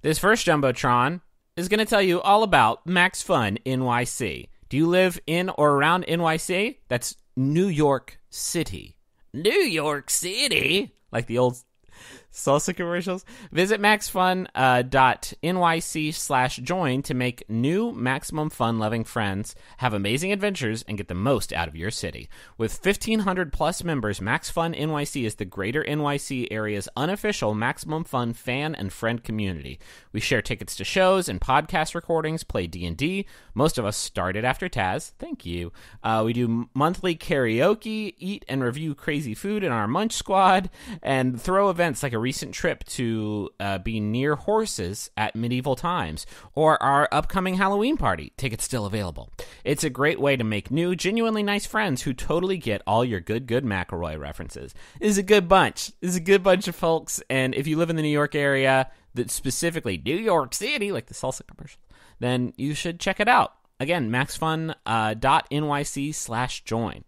This first Jumbotron is going to tell you all about Max Fun NYC. Do you live in or around NYC? That's New York City. New York City? Like the old salsa commercials. Visit maxfun.nyc slash join to make new maximum fun loving friends, have amazing adventures, and get the most out of your city. With 1,500 plus members, Max Fun NYC is the greater NYC area's unofficial maximum fun fan and friend community. We share tickets to shows and podcast recordings, play D&D. Most of us started after Taz. Thank you. Uh, we do monthly karaoke, eat and review crazy food in our Munch Squad, and throw events like a recent trip to uh, be near horses at medieval times or our upcoming Halloween party. Tickets still available. It's a great way to make new, genuinely nice friends who totally get all your good, good McElroy references. This is a good bunch. This is a good bunch of folks. And if you live in the New York area, that specifically New York City, like the salsa commercial, then you should check it out. Again, maxfun.nyc slash join.